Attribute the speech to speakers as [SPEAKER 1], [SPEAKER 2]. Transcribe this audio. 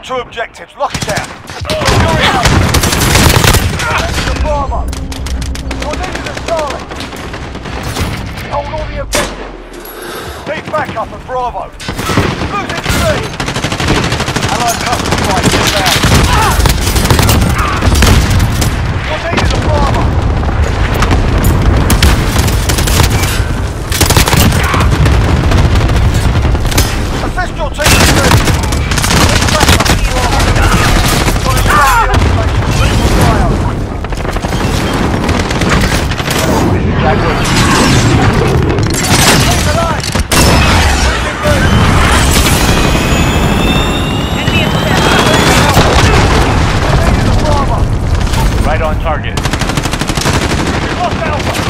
[SPEAKER 1] Got two objectives. Lock it down.
[SPEAKER 2] Up. Stalling. Hold all the objectives.
[SPEAKER 1] Need backup at Bravo.
[SPEAKER 2] Losing
[SPEAKER 1] speed. on
[SPEAKER 3] target.
[SPEAKER 1] Lost Alpha.